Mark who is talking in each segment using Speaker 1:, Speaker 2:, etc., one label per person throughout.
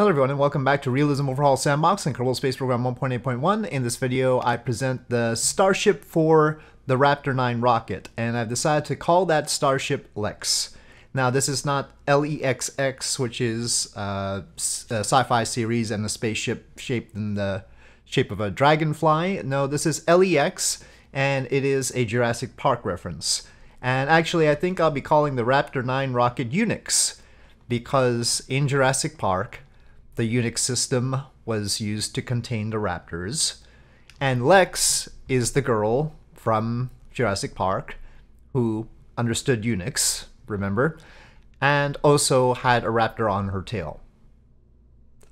Speaker 1: Hello everyone and welcome back to Realism Overhaul Sandbox and Kerbal Space Program 1.8.1. In this video I present the starship for the Raptor 9 rocket and I've decided to call that starship Lex. Now this is not LEXX which is uh, a sci-fi series and a spaceship shaped in the shape of a dragonfly. No, this is LEX and it is a Jurassic Park reference. And actually I think I'll be calling the Raptor 9 rocket Unix because in Jurassic Park the Unix system was used to contain the raptors. And Lex is the girl from Jurassic Park who understood Unix, remember? And also had a raptor on her tail.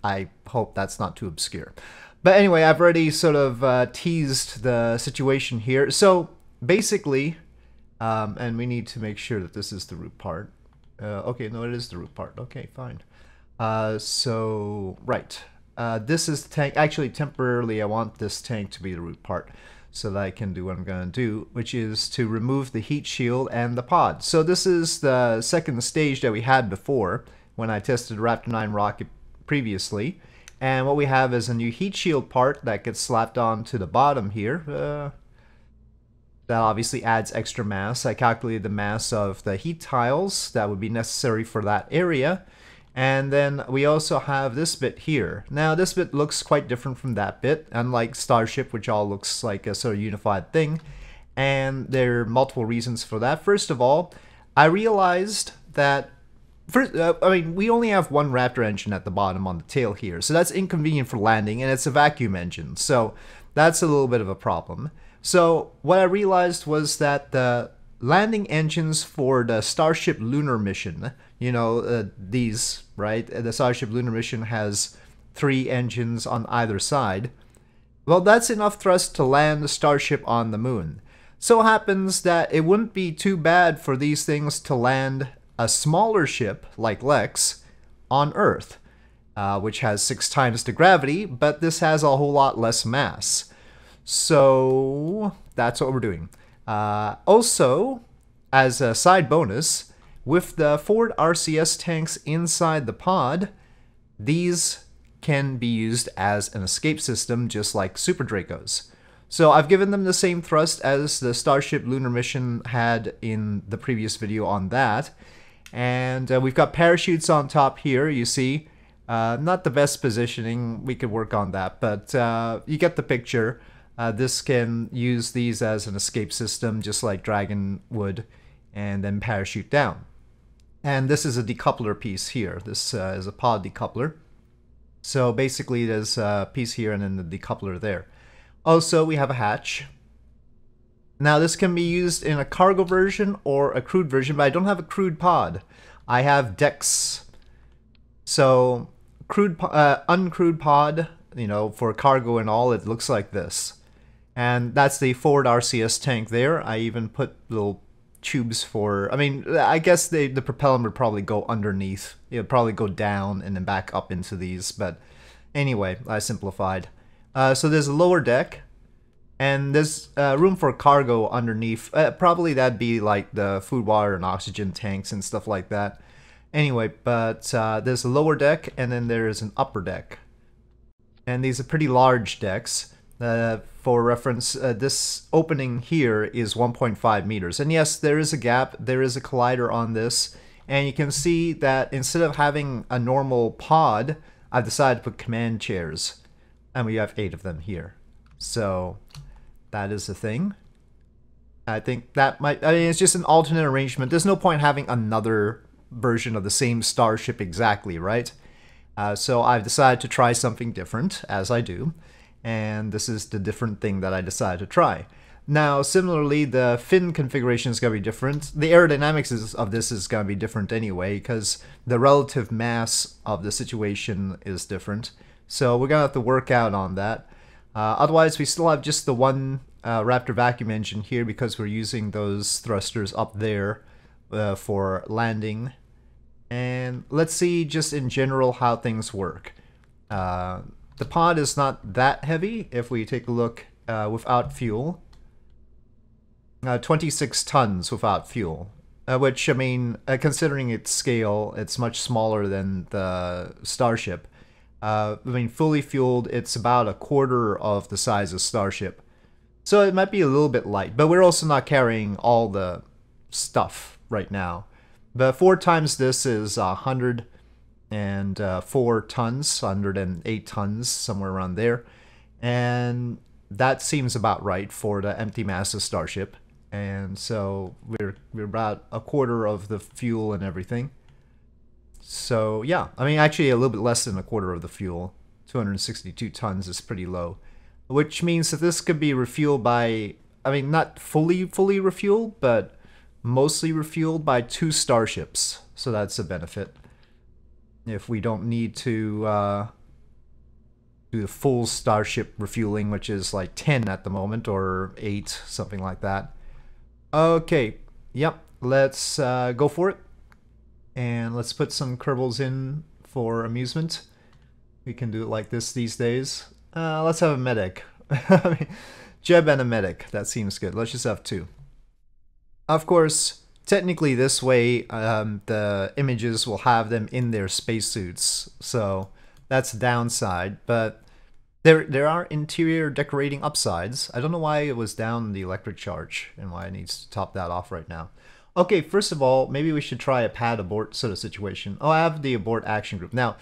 Speaker 1: I hope that's not too obscure. But anyway, I've already sort of uh, teased the situation here. So basically, um, and we need to make sure that this is the root part. Uh, okay, no, it is the root part. Okay, fine. Uh, so, right. Uh, this is the tank. Actually, temporarily, I want this tank to be the root part so that I can do what I'm going to do, which is to remove the heat shield and the pod. So this is the second stage that we had before when I tested Raptor 9 rocket previously. And what we have is a new heat shield part that gets slapped on to the bottom here. Uh, that obviously adds extra mass. I calculated the mass of the heat tiles that would be necessary for that area. And then we also have this bit here. Now this bit looks quite different from that bit, unlike Starship, which all looks like a sort of unified thing. And there are multiple reasons for that. First of all, I realized that First, uh, I mean, we only have one Raptor engine at the bottom on the tail here, so that's inconvenient for landing, and it's a vacuum engine, so that's a little bit of a problem. So what I realized was that the landing engines for the Starship lunar mission, you know, uh, these, right? The Starship lunar mission has three engines on either side. Well, that's enough thrust to land the Starship on the moon. So happens that it wouldn't be too bad for these things to land a smaller ship, like Lex, on Earth, uh, which has six times the gravity, but this has a whole lot less mass. So that's what we're doing. Uh, also, as a side bonus, with the Ford RCS tanks inside the pod, these can be used as an escape system just like Super Dracos. So I've given them the same thrust as the Starship Lunar Mission had in the previous video on that. And uh, we've got parachutes on top here, you see. Uh, not the best positioning, we could work on that, but uh, you get the picture. Uh, this can use these as an escape system, just like Dragon would, and then parachute down. And this is a decoupler piece here. This uh, is a pod decoupler. So basically there's a piece here and then the decoupler there. Also, we have a hatch. Now this can be used in a cargo version or a crewed version, but I don't have a crewed pod. I have decks. So crewed, uh, uncrewed pod, you know, for cargo and all, it looks like this. And that's the Ford RCS tank there. I even put little tubes for, I mean, I guess they, the propellant would probably go underneath. It would probably go down and then back up into these. But anyway, I simplified. Uh, so there's a lower deck. And there's uh, room for cargo underneath. Uh, probably that'd be like the food, water, and oxygen tanks and stuff like that. Anyway, but uh, there's a lower deck and then there is an upper deck. And these are pretty large decks. Uh, for reference, uh, this opening here is 1.5 meters. And yes, there is a gap, there is a collider on this, and you can see that instead of having a normal pod, I've decided to put command chairs. And we have eight of them here. So that is the thing. I think that might, I mean, it's just an alternate arrangement. There's no point having another version of the same starship exactly, right? Uh, so I've decided to try something different, as I do and this is the different thing that I decided to try. Now, similarly, the fin configuration is going to be different. The aerodynamics of this is going to be different anyway, because the relative mass of the situation is different. So we're going to have to work out on that. Uh, otherwise, we still have just the one uh, Raptor vacuum engine here because we're using those thrusters up there uh, for landing. And let's see just in general how things work. The pod is not that heavy if we take a look uh, without fuel. Uh, 26 tons without fuel. Uh, which, I mean, uh, considering its scale, it's much smaller than the Starship. Uh, I mean, fully fueled, it's about a quarter of the size of Starship. So it might be a little bit light, but we're also not carrying all the stuff right now. But four times this is a hundred and uh, four tons, 108 tons, somewhere around there. And that seems about right for the empty mass of Starship. And so we're, we're about a quarter of the fuel and everything. So yeah, I mean, actually a little bit less than a quarter of the fuel. 262 tons is pretty low. Which means that this could be refueled by, I mean, not fully, fully refueled, but mostly refueled by two starships. So that's a benefit if we don't need to uh, do the full starship refueling, which is like 10 at the moment, or 8, something like that. Okay, yep, let's uh, go for it. And let's put some Kerbals in for amusement. We can do it like this these days. Uh, let's have a medic. Jeb and a medic, that seems good. Let's just have two. Of course, technically this way um, the images will have them in their spacesuits. So that's downside but there there are interior decorating upsides. I don't know why it was down the electric charge and why it needs to top that off right now. Okay first of all maybe we should try a pad abort sort of situation. Oh i have the abort action group. Now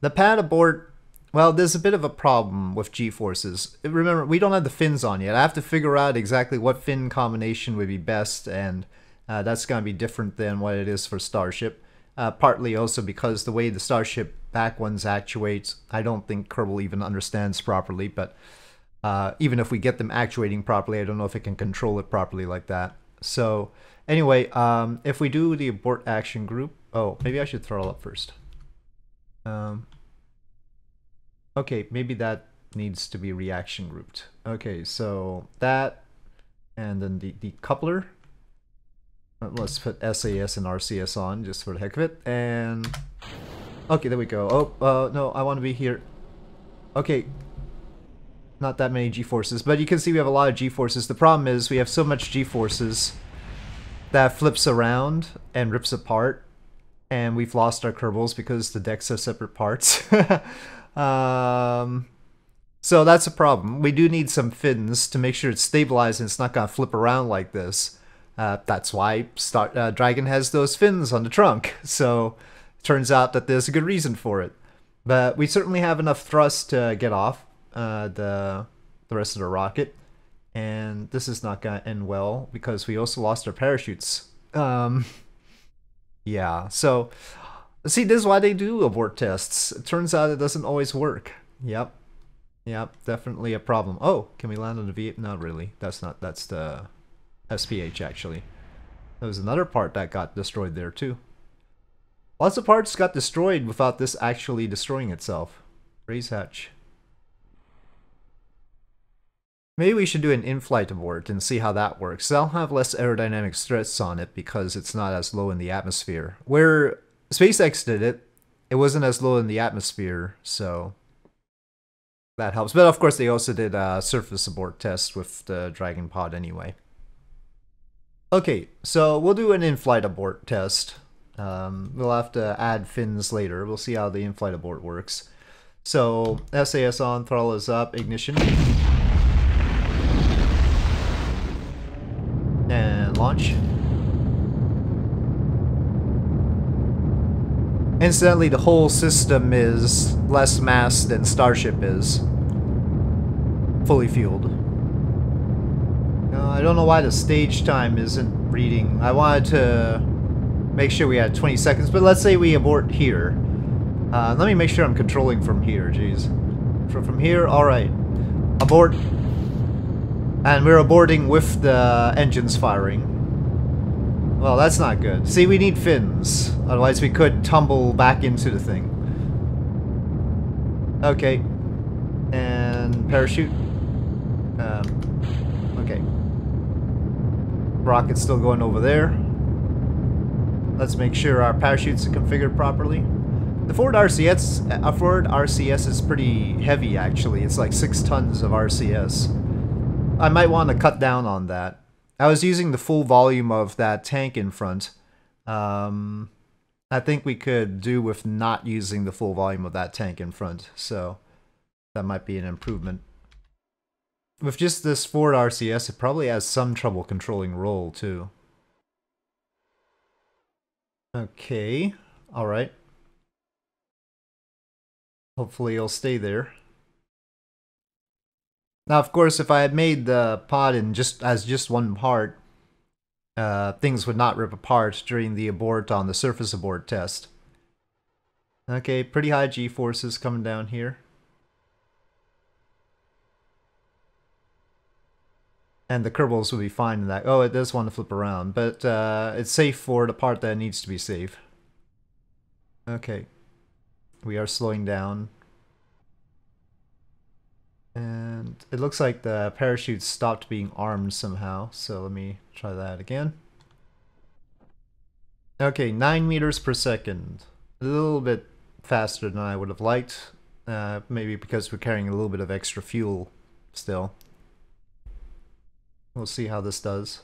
Speaker 1: the pad abort well there's a bit of a problem with g-forces. Remember we don't have the fins on yet. I have to figure out exactly what fin combination would be best and uh, that's going to be different than what it is for Starship. Uh, partly also because the way the Starship back ones actuate, I don't think Kerbal even understands properly. But uh, even if we get them actuating properly, I don't know if it can control it properly like that. So anyway, um, if we do the abort action group, oh, maybe I should throttle up first. Um, okay, maybe that needs to be reaction grouped. Okay, so that, and then the, the coupler Let's put SAS and RCS on just for the heck of it. And okay, there we go. Oh, uh, no, I want to be here. Okay, not that many G-forces, but you can see we have a lot of G-forces. The problem is we have so much G-forces that flips around and rips apart, and we've lost our Kerbals because the decks have separate parts. um, so that's a problem. We do need some fins to make sure it's stabilized and it's not going to flip around like this. Uh, that's why Star uh, Dragon has those fins on the trunk. So turns out that there's a good reason for it. But we certainly have enough thrust to get off uh, the the rest of the rocket. And this is not to end well because we also lost our parachutes. Um, yeah, so see, this is why they do abort tests. It turns out it doesn't always work. Yep. Yep, definitely a problem. Oh, can we land on the V? Not really. That's not, that's the SPH actually. There was another part that got destroyed there too. Lots of parts got destroyed without this actually destroying itself. Raise hatch. Maybe we should do an in-flight abort and see how that works. I'll have less aerodynamic stress on it because it's not as low in the atmosphere. Where SpaceX did it, it wasn't as low in the atmosphere, so that helps. But of course, they also did a surface abort test with the Dragon Pod anyway. Okay, so we'll do an in-flight abort test. Um, we'll have to add fins later. We'll see how the in-flight abort works. So, SAS on, throttle is up, ignition. And launch. Incidentally, the whole system is less mass than Starship is. Fully fueled. Uh, I don't know why the stage time isn't reading. I wanted to make sure we had 20 seconds, but let's say we abort here. Uh, let me make sure I'm controlling from here, jeez. From, from here, alright. Abort. And we're aborting with the engines firing. Well, that's not good. See, we need fins. Otherwise we could tumble back into the thing. Okay. And parachute. Um. Rocket's still going over there. Let's make sure our parachutes are configured properly. The Ford RCS, uh, Ford RCS is pretty heavy actually. It's like six tons of RCS. I might want to cut down on that. I was using the full volume of that tank in front. Um, I think we could do with not using the full volume of that tank in front, so that might be an improvement. With just this Ford RCS, it probably has some trouble controlling roll, too. Okay, alright. Hopefully it'll stay there. Now, of course, if I had made the pod in just as just one part, uh, things would not rip apart during the abort on the surface abort test. Okay, pretty high g-forces coming down here. And the Kerbals will be fine in that. Oh, it does want to flip around, but uh, it's safe for the part that needs to be safe. Okay. We are slowing down. And it looks like the parachute stopped being armed somehow, so let me try that again. Okay, 9 meters per second. A little bit faster than I would have liked. Uh, maybe because we're carrying a little bit of extra fuel still. We'll see how this does.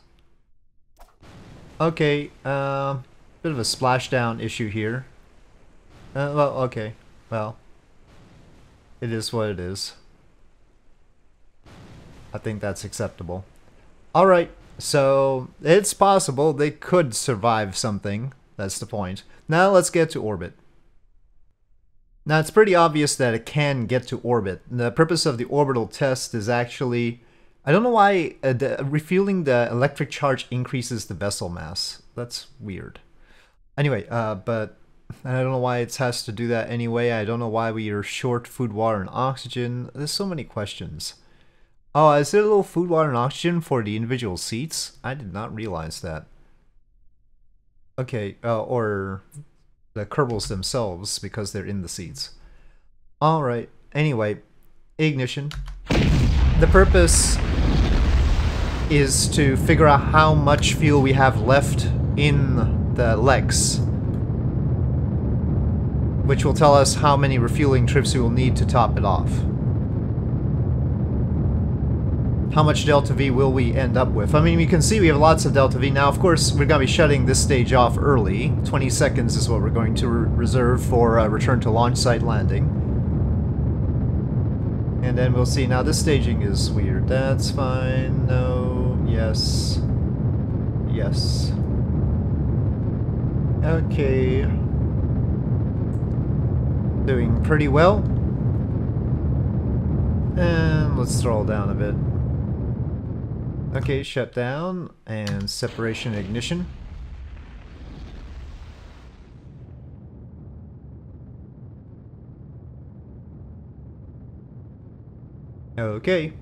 Speaker 1: Okay, uh, bit of a splashdown issue here. Uh, well, okay. Well, it is what it is. I think that's acceptable. Alright, so it's possible they could survive something. That's the point. Now let's get to orbit. Now it's pretty obvious that it can get to orbit. The purpose of the orbital test is actually... I don't know why uh, the, refueling the electric charge increases the vessel mass. That's weird. Anyway, uh, but I don't know why it has to do that anyway. I don't know why we are short food, water, and oxygen. There's so many questions. Oh, is there a little food, water, and oxygen for the individual seats? I did not realize that. Okay, uh, or the Kerbals themselves, because they're in the seats. Alright, anyway, ignition. The purpose is to figure out how much fuel we have left in the Lex, which will tell us how many refueling trips we will need to top it off how much delta V will we end up with? I mean, you can see we have lots of delta V. Now, of course, we're going to be shutting this stage off early. 20 seconds is what we're going to re reserve for uh, return to launch site landing. And then we'll see. Now, this staging is weird. That's fine. No. Yes. Yes. Okay. Doing pretty well. And let's throttle down a bit. Okay, shut down and separation ignition. Okay.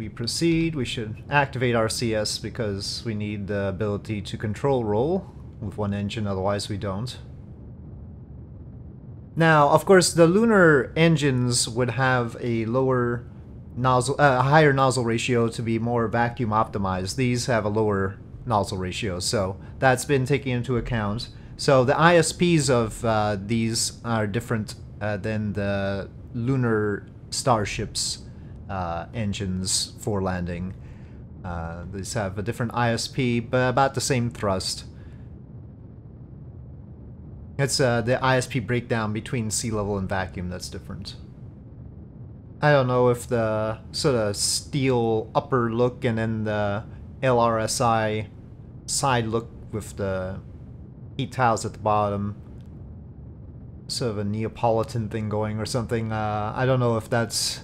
Speaker 1: We proceed. We should activate RCS because we need the ability to control roll with one engine, otherwise we don't. Now, of course, the lunar engines would have a lower nozzle, uh, a higher nozzle ratio to be more vacuum optimized. These have a lower nozzle ratio, so that's been taken into account. So the ISPs of uh, these are different uh, than the lunar starships uh, engines for landing. Uh, these have a different ISP, but about the same thrust. It's uh, the ISP breakdown between sea level and vacuum that's different. I don't know if the sort of steel upper look and then the LRSI side look with the heat tiles at the bottom sort of a Neapolitan thing going or something. Uh, I don't know if that's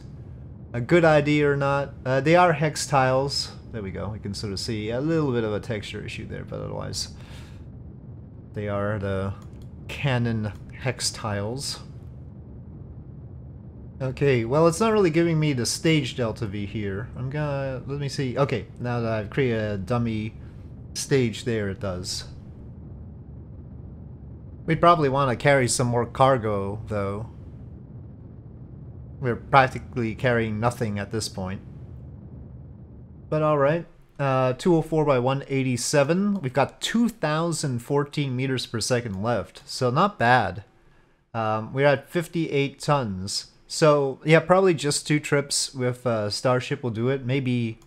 Speaker 1: a good idea or not. Uh, they are hex tiles. There we go. We can sort of see a little bit of a texture issue there, but otherwise they are the Canon hex tiles. Okay, well it's not really giving me the stage delta V here. I'm gonna, let me see. Okay, now that I've created a dummy stage there, it does. We'd probably want to carry some more cargo, though. We're practically carrying nothing at this point. But alright. Uh, 204 by 187. We've got 2,014 meters per second left, so not bad. Um, we're at 58 tons. So yeah, probably just two trips with uh, Starship will do it. Maybe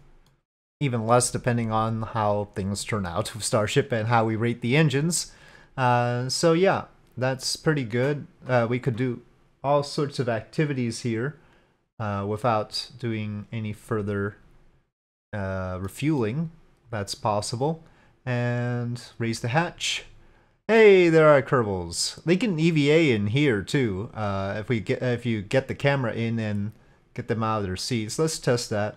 Speaker 1: even less depending on how things turn out with Starship and how we rate the engines. Uh, so yeah, that's pretty good. Uh, we could do all sorts of activities here uh, without doing any further uh, refueling. That's possible. And raise the hatch. Hey, there are Kerbals. They can EVA in here too. Uh, if we get if you get the camera in and get them out of their seats. Let's test that.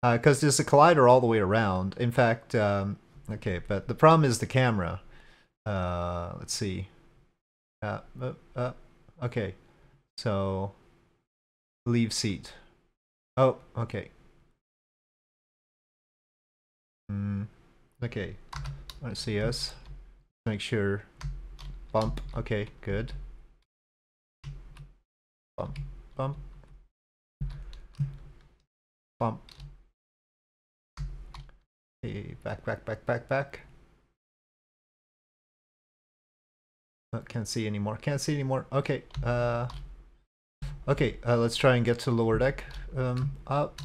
Speaker 1: Because uh, there's a collider all the way around. In fact, um, okay, but the problem is the camera. Uh, let's see. Uh, uh, uh, okay, so leave seat. Oh, okay. Mm, okay, let's see us. Make sure. Bump. Okay, good. Bump. Bump. Bump. Hey, back, back, back, back, back. Oh, can't see anymore. Can't see anymore. Okay. Uh. Okay. Uh, let's try and get to lower deck. Um. Up.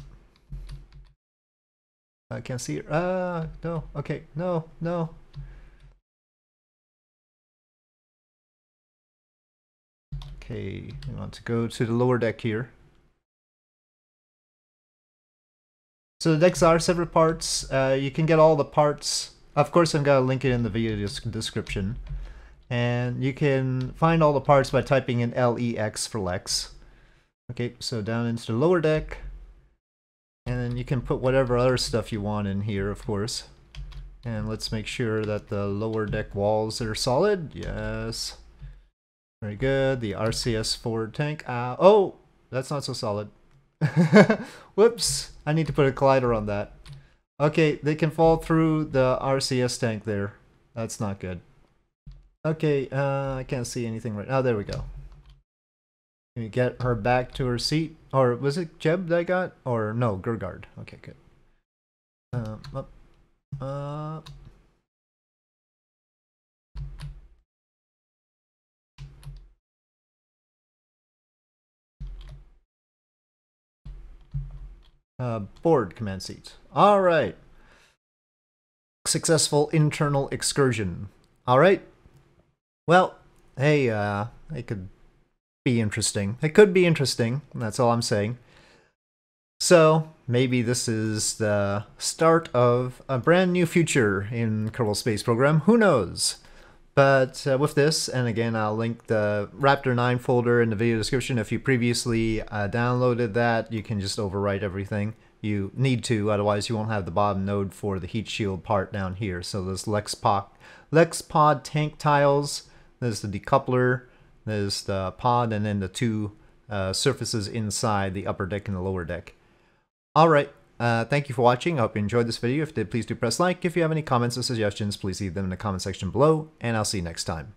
Speaker 1: I can't see. Ah. Uh, no. Okay. No. No. Okay, we want to go to the lower deck here. So the decks are separate parts. Uh, you can get all the parts. Of course, I'm to link it in the video description. And you can find all the parts by typing in LEX for Lex. Okay, so down into the lower deck. And then you can put whatever other stuff you want in here, of course. And let's make sure that the lower deck walls are solid. Yes. Very good. The RCS forward tank. Uh, oh, that's not so solid. Whoops. I need to put a collider on that. Okay, they can fall through the RCS tank there. That's not good. Okay, uh, I can't see anything right now. Oh, there we go. Get her back to her seat? Or was it Jeb that I got? Or no, Gergard. Okay, good. Um, up. Uh, Uh, board command seat. All right. Successful internal excursion. All right. Well, hey, uh, it could be interesting. It could be interesting. That's all I'm saying. So, maybe this is the start of a brand new future in Kerbal Space Program. Who knows? But uh, with this, and again, I'll link the Raptor 9 folder in the video description. If you previously uh, downloaded that, you can just overwrite everything. You need to, otherwise you won't have the bottom node for the heat shield part down here. So there's LexPod, LexPod tank tiles, there's the decoupler, there's the pod, and then the two uh, surfaces inside the upper deck and the lower deck. Alright, uh, thank you for watching. I hope you enjoyed this video. If you did, please do press like. If you have any comments or suggestions, please leave them in the comment section below, and I'll see you next time.